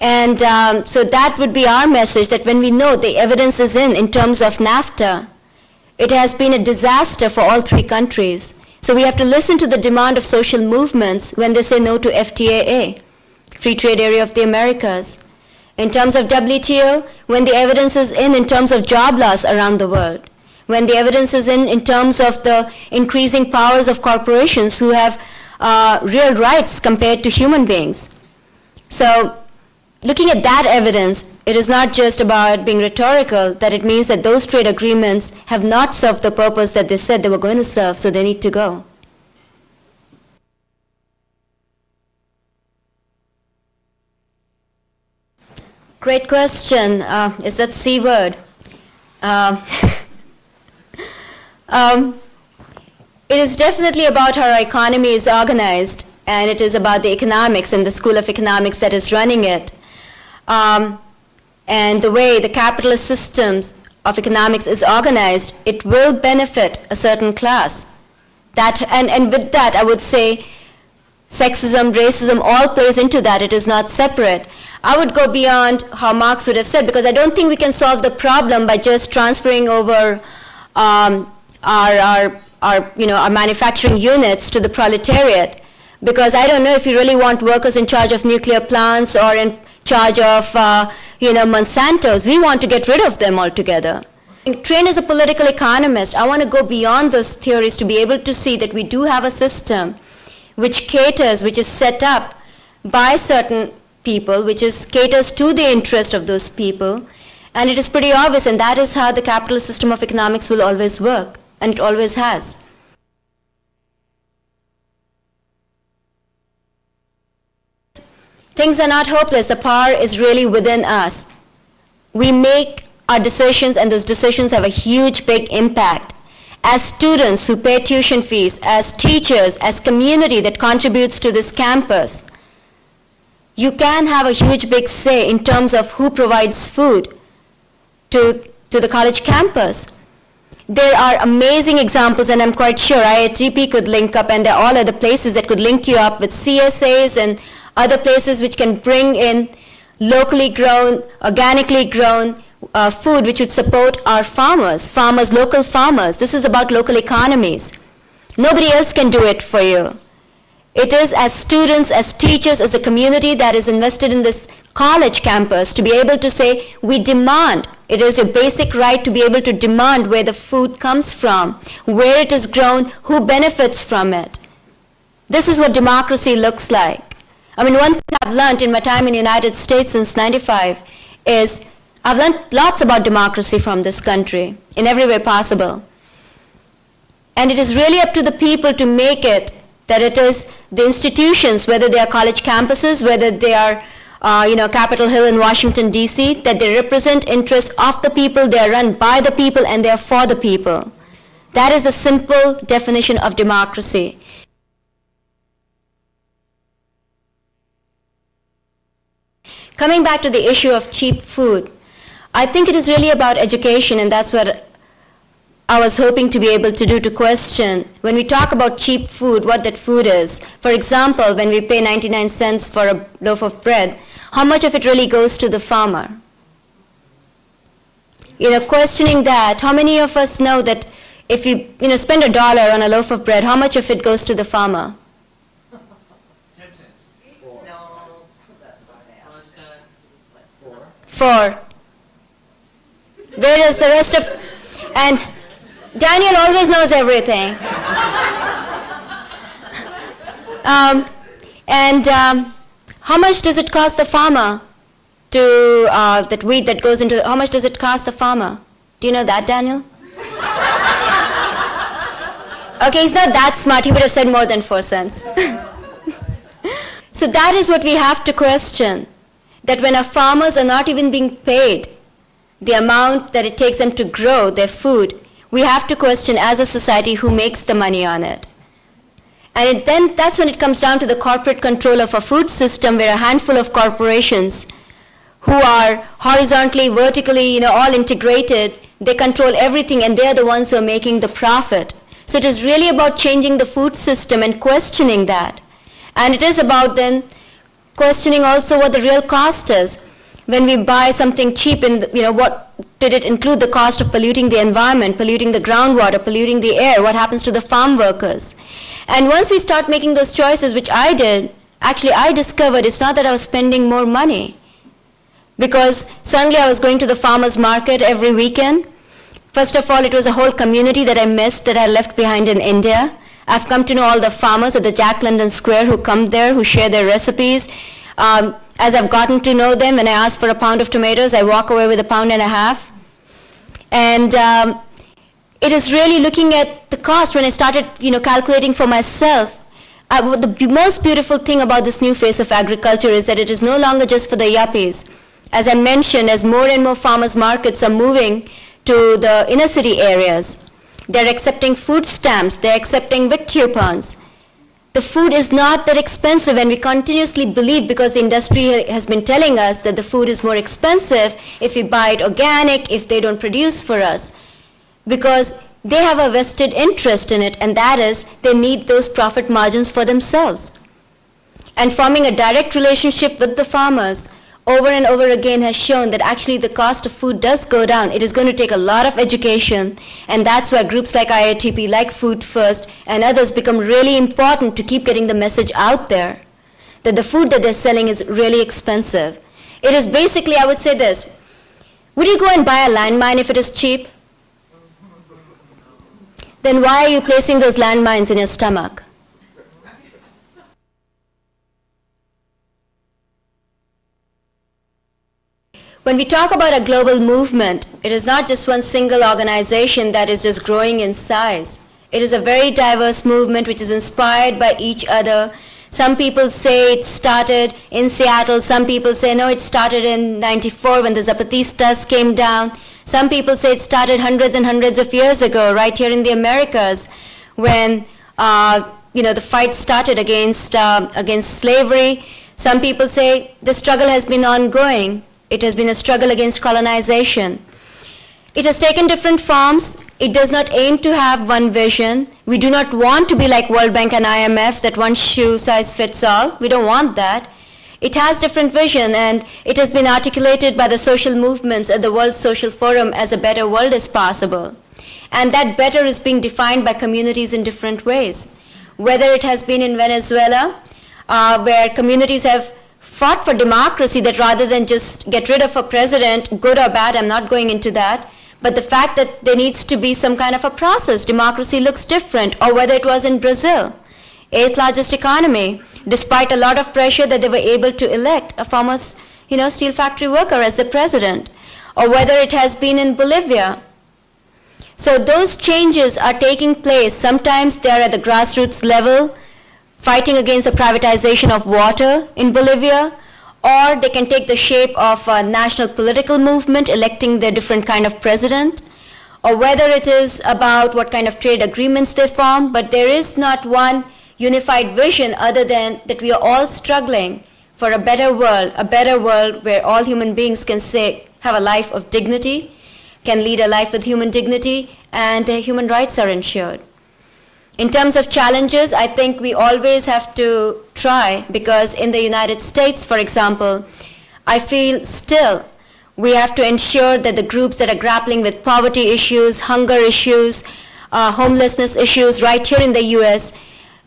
And um, so that would be our message that when we know the evidence is in, in terms of NAFTA, it has been a disaster for all three countries. So we have to listen to the demand of social movements when they say no to FTAA, Free Trade Area of the Americas. In terms of WTO, when the evidence is in in terms of job loss around the world. When the evidence is in in terms of the increasing powers of corporations who have uh, real rights compared to human beings. So looking at that evidence, it is not just about being rhetorical, that it means that those trade agreements have not served the purpose that they said they were going to serve, so they need to go. Great question. Uh, is that C word? Uh, um, it is definitely about how our economy is organized, and it is about the economics and the School of Economics that is running it. Um, and the way the capitalist systems of economics is organized, it will benefit a certain class. That, and, and with that, I would say sexism, racism, all plays into that. It is not separate. I would go beyond how Marx would have said, because I don't think we can solve the problem by just transferring over um, our, our our, you know, our manufacturing units to the proletariat because I don't know if you really want workers in charge of nuclear plants or in charge of, uh, you know, Monsanto's. We want to get rid of them altogether. Trained as a political economist, I want to go beyond those theories to be able to see that we do have a system which caters, which is set up by certain people, which is caters to the interest of those people, and it is pretty obvious, and that is how the capitalist system of economics will always work and it always has. Things are not hopeless. The power is really within us. We make our decisions, and those decisions have a huge, big impact. As students who pay tuition fees, as teachers, as community that contributes to this campus, you can have a huge, big say in terms of who provides food to, to the college campus. There are amazing examples, and I'm quite sure IATP could link up, and there are all other places that could link you up with CSAs and other places which can bring in locally grown, organically grown uh, food which would support our farmers, farmers, local farmers. This is about local economies. Nobody else can do it for you. It is as students, as teachers, as a community that is invested in this college campus to be able to say, we demand. It is a basic right to be able to demand where the food comes from, where it is grown, who benefits from it. This is what democracy looks like. I mean, one thing I've learned in my time in the United States since 95 is I've learned lots about democracy from this country in every way possible. And it is really up to the people to make it that it is the institutions, whether they are college campuses, whether they are uh, you know, Capitol Hill in Washington, D.C., that they represent interests of the people, they are run by the people, and they are for the people. That is the simple definition of democracy. Coming back to the issue of cheap food, I think it is really about education, and that's what I was hoping to be able to do to question when we talk about cheap food, what that food is. For example, when we pay 99 cents for a loaf of bread, how much of it really goes to the farmer? You know, questioning that, how many of us know that if you, you know, spend a dollar on a loaf of bread, how much of it goes to the farmer? Ten cents. Four. Where does the rest of, and Daniel always knows everything. um, and um, how much does it cost the farmer to uh, that wheat that goes into? How much does it cost the farmer? Do you know that, Daniel? okay, he's not that smart. He would have said more than four cents. so that is what we have to question. That when our farmers are not even being paid the amount that it takes them to grow their food, we have to question as a society who makes the money on it. And it, then that's when it comes down to the corporate control of a food system where a handful of corporations who are horizontally, vertically, you know, all integrated, they control everything and they're the ones who are making the profit. So it is really about changing the food system and questioning that. And it is about then questioning also what the real cost is when we buy something cheap, in the, you know, what did it include the cost of polluting the environment, polluting the groundwater, polluting the air? What happens to the farm workers? And once we start making those choices, which I did, actually I discovered it's not that I was spending more money. Because suddenly I was going to the farmer's market every weekend. First of all, it was a whole community that I missed that I left behind in India. I've come to know all the farmers at the Jack London Square who come there, who share their recipes. Um, as I've gotten to know them, when I ask for a pound of tomatoes, I walk away with a pound and a half. And um, it is really looking at the cost when I started, you know, calculating for myself. I, the most beautiful thing about this new face of agriculture is that it is no longer just for the yuppies. As I mentioned, as more and more farmers markets are moving to the inner city areas, they're accepting food stamps, they're accepting WIC coupons, the food is not that expensive and we continuously believe because the industry has been telling us that the food is more expensive if we buy it organic, if they don't produce for us. Because they have a vested interest in it and that is they need those profit margins for themselves. And forming a direct relationship with the farmers over and over again has shown that actually the cost of food does go down. It is going to take a lot of education, and that's why groups like IATP, like Food First, and others become really important to keep getting the message out there that the food that they're selling is really expensive. It is basically, I would say this would you go and buy a landmine if it is cheap? Then why are you placing those landmines in your stomach? When we talk about a global movement, it is not just one single organization that is just growing in size. It is a very diverse movement which is inspired by each other. Some people say it started in Seattle. Some people say, no, it started in 94 when the Zapatistas came down. Some people say it started hundreds and hundreds of years ago, right here in the Americas, when uh, you know the fight started against uh, against slavery. Some people say the struggle has been ongoing. It has been a struggle against colonization. It has taken different forms. It does not aim to have one vision. We do not want to be like World Bank and IMF, that one shoe size fits all. We don't want that. It has different vision and it has been articulated by the social movements at the World Social Forum as a better world is possible. And that better is being defined by communities in different ways. Whether it has been in Venezuela, uh, where communities have fought for democracy that rather than just get rid of a president, good or bad, I'm not going into that, but the fact that there needs to be some kind of a process, democracy looks different, or whether it was in Brazil, eighth largest economy, despite a lot of pressure that they were able to elect a former you know, steel factory worker as the president, or whether it has been in Bolivia. So those changes are taking place. Sometimes they are at the grassroots level, fighting against the privatization of water in Bolivia, or they can take the shape of a national political movement, electing their different kind of president, or whether it is about what kind of trade agreements they form, but there is not one unified vision other than that we are all struggling for a better world, a better world where all human beings can say, have a life of dignity, can lead a life with human dignity, and their human rights are ensured. In terms of challenges, I think we always have to try because in the United States, for example, I feel still we have to ensure that the groups that are grappling with poverty issues, hunger issues, uh, homelessness issues right here in the US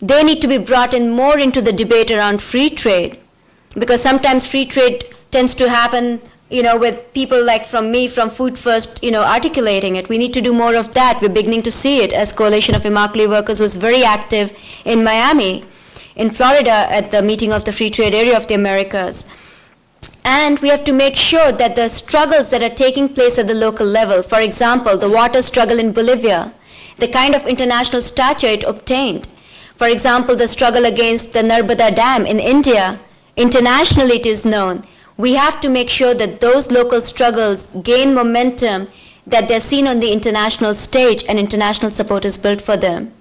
they need to be brought in more into the debate around free trade because sometimes free trade tends to happen you know with people like from me from food first you know articulating it. We need to do more of that. We're beginning to see it as coalition of immokalee workers was very active in miami in florida at the meeting of the free trade area of the americas. And we have to make sure that the struggles that are taking place at the local level for example the water struggle in bolivia the kind of international stature it obtained. For example, the struggle against the Narbada Dam in India, internationally it is known. We have to make sure that those local struggles gain momentum, that they're seen on the international stage and international support is built for them.